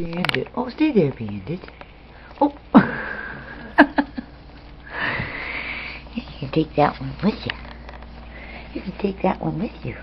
Bandit. Oh, stay there, Bandit. Oh. you can take that one with you. You can take that one with you.